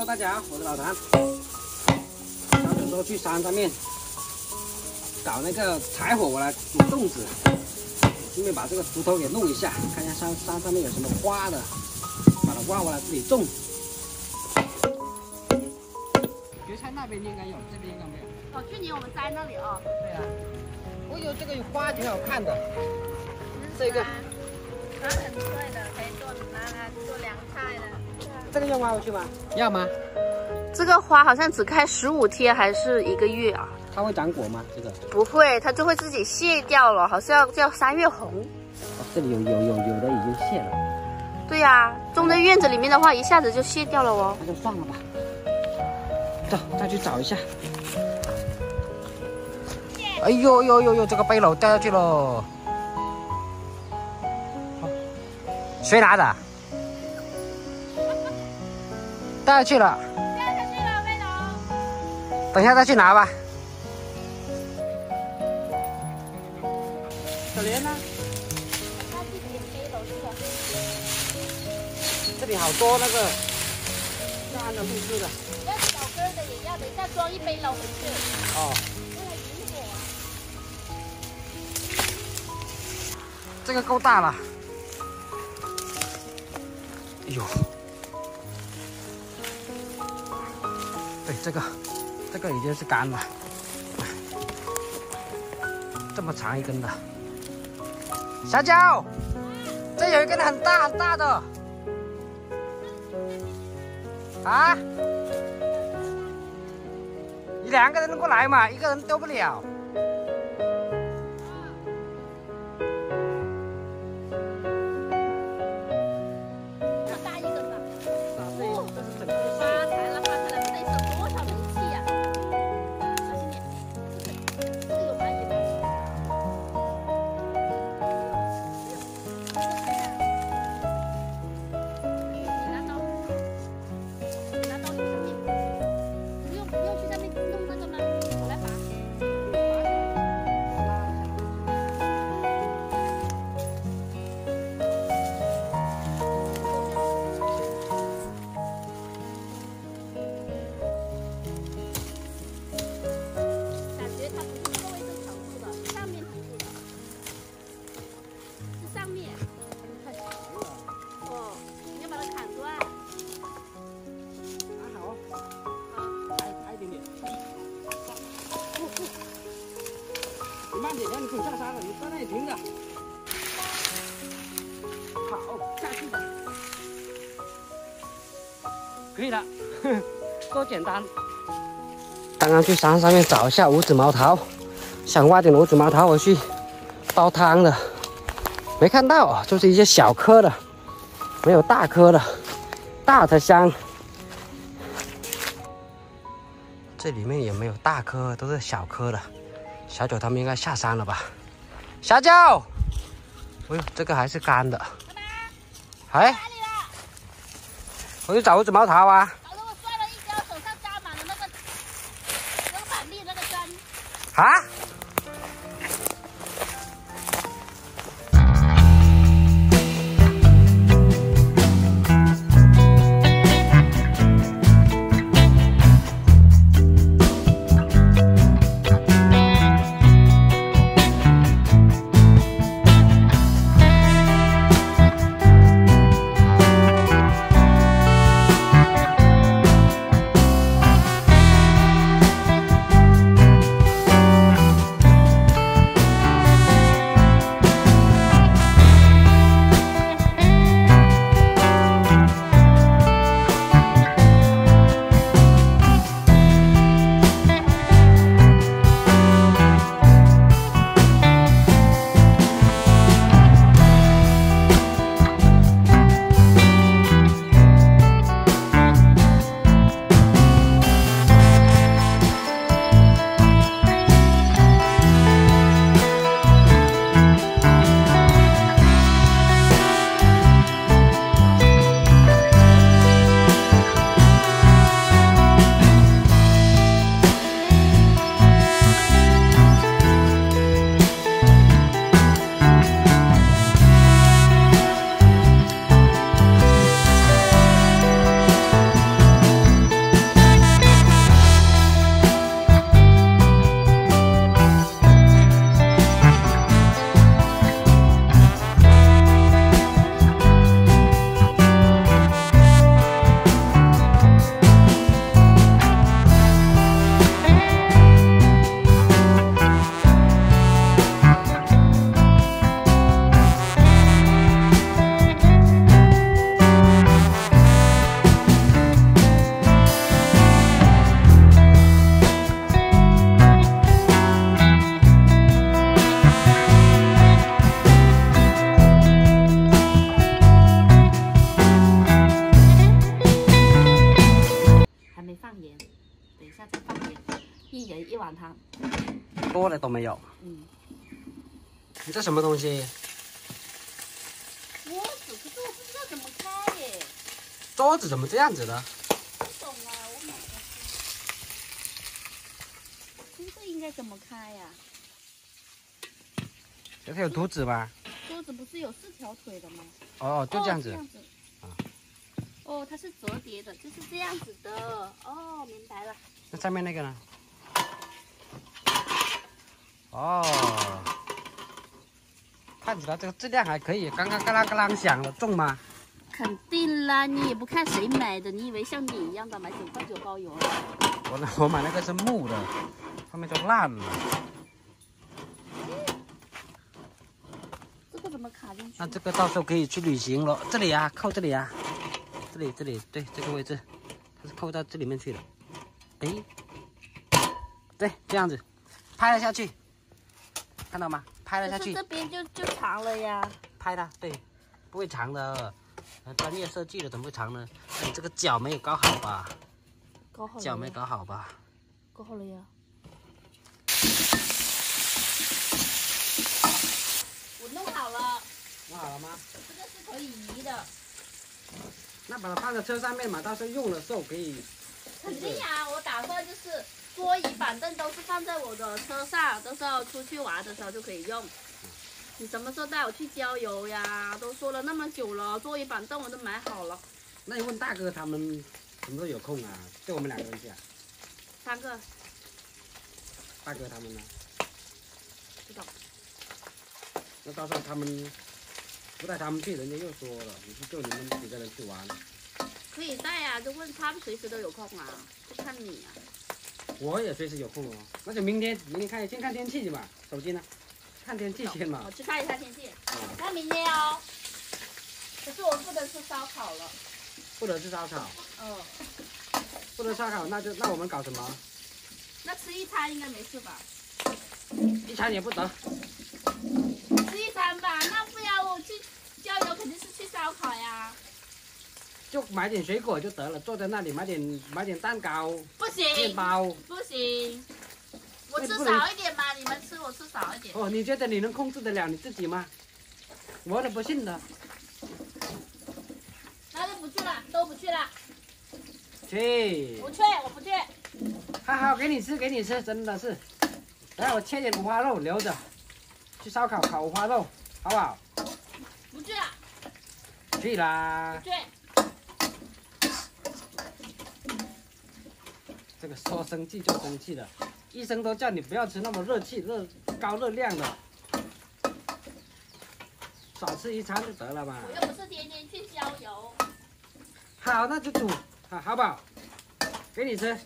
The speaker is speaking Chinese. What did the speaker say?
Hello，大家好，我是老谭。小九说去山上面搞那个柴火，我来煮粽子，顺便把这个锄头给弄一下，看一下山山上面有什么花的，把它挖过来自己种。蕨菜那边应该有，这边应该没有。哦，去年我们栽那里哦。对啊，我有这个有花挺好看的，这个。它很脆的，可以做拿来做凉菜的。这个要挖回去吗？要吗？这个花好像只开十五天还是一个月啊？它会长果吗？这个不会，它就会自己谢掉了，好像叫三月红。哦，这里有有有有的已经谢了。对呀，种在院子里面的话，一下子就谢掉了哦。那就算了吧。走，再去找一下。哎呦呦呦呦，这个背篓掉下去了。谁拿的？掉下去了。掉下去了，背篓。等一下再去拿吧。小莲呢？他去捡背篓去了。这里好多那个要按照度数的。要小个的也要，等一下装一杯篓回去。哦。为了引火。这个够大了。哎呦，对，这个，这个已经是干了，这么长一根的。小娇，这有一根很大很大的，啊？你两个人过来嘛，一个人丢不了。下山了。你在那里停着。好，下去吧。可以了，多简单。刚刚去山上面找一下五指毛桃，想挖点五指毛桃回去煲汤的，没看到，就是一些小颗的，没有大颗的，大才香。这里面也没有大颗，都是小颗的。小九他们应该下山了吧？小九，哎呦，这个还是干的。哎，我去找个纸毛桃啊。搞得我摔了一跤，手上扎满了那个那个板栗那个针。啊？多的都没有。嗯，你这什么东西？桌子，可是我不知道怎么开耶。桌子怎么这样子的？不懂啊，我买的是。这个应该怎么开呀、这个有图纸吧？桌子不是有四条腿的吗？哦，就这样子哦、这。样子。哦，它是折叠的，就是这样子的。哦，明白了。那上面那个呢？哦，看起来这个质量还可以，刚刚嘎啦嘎啦响了，重吗？肯定啦，你也不看谁买的，你以为像你一样的买九块九包邮啊？我那我买那个是木的，后面都烂了。这个怎么卡进去？那这个到时候可以去旅行了。这里啊，扣这里啊，这里这里对这个位置，它是扣到这里面去的。哎，对，这样子，拍了下去，看到吗？拍了下去这，边就就长了呀。拍它，对，不会长的。呃专业设计的怎么会长呢？你这个脚没有搞好吧？搞好了。脚没搞好吧？搞好了呀。我弄好了，弄好了吗？这个是可以移的。那把它放在车上面嘛，到时候用的时候可以。肯定呀、我打算就是桌椅板凳都是放在我的车上，到时候出去玩的时候就可以用。你什么时候带我去郊游呀？都说了那么久了，桌椅板凳我都买好了，那你问大哥他们什么时候有空啊？就我们两个人去啊？三个，大哥他们呢？知道。那到时候他们不带他们去，人家又说了，你是就你们几个人去玩。可以带呀、就问他们随时都有空啊，就看你啊。我也随时有空哦，那就明天，明天看先看天气去吧。手机呢？看天气先嘛我。去看一下天气，啊，看明天哦。可是我不能吃烧烤了，不能吃烧烤，嗯，不能烧烤，那就那我们搞什么？那吃一餐应该没事吧？一餐也不得。吃一餐吧，那不然我去郊游肯定是去烧烤呀。就买点水果就得了，坐在那里买点买点蛋糕、不行面，包。不行，我吃少一点嘛，你们吃我吃少一点。哦，你觉得你能控制得了你自己吗？我都不信的。那就不去了，都不去了，去，不去，我不去。好好给你吃，给你吃，真的是。等下我切点五花肉留着，去烧烤烤五花肉，好不好？不去了，去啦不！去。这个说生气就生气的，医生都叫你不要吃那么热气、热高热量的，少吃一餐就得了嘛。我又不是天天去郊游。好，那就煮，好好不好？给你吃，